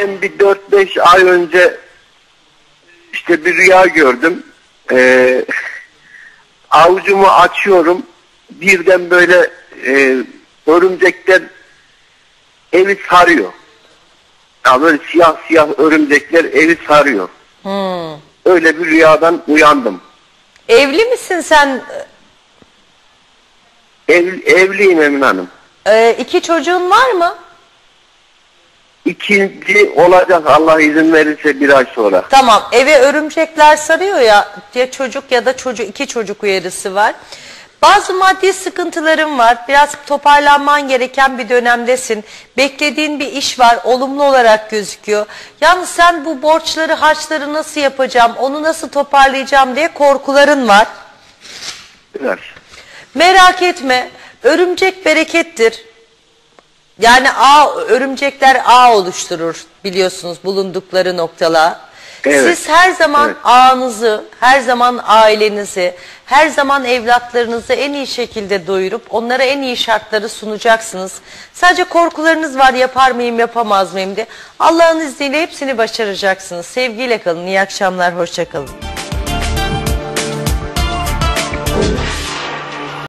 Ben bir 4-5 ay önce işte bir rüya gördüm. Ee, avucumu açıyorum. Birden böyle e, örümcekler evi sarıyor. Ya böyle siyah siyah örümcekler evi sarıyor. Hmm. Öyle bir rüyadan uyandım. Evli misin sen? Ev, evliyim Emin Hanım. Ee, iki çocuğun var mı? İkinci olacak Allah izin verirse bir ay sonra. Tamam eve örümcekler sarıyor ya ya çocuk ya da çocuk iki çocuk uyarısı var. Bazı maddi sıkıntıların var. Biraz toparlanman gereken bir dönemdesin. Beklediğin bir iş var. Olumlu olarak gözüküyor. Yalnız sen bu borçları, harçları nasıl yapacağım, onu nasıl toparlayacağım diye korkuların var. Biraz. Merak etme. Örümcek berekettir. Yani ağ, örümcekler ağ oluşturur biliyorsunuz bulundukları noktalar. Evet. Siz her zaman Evet. ağınızı, her zaman ailenizi, her zaman evlatlarınızı en iyi şekilde doyurup onlara en iyi şartları sunacaksınız. Sadece korkularınız var yapar mıyım yapamaz mıyım diye. Allah'ın izniyle hepsini başaracaksınız. Sevgiyle kalın. İyi akşamlar. Hoşça kalın.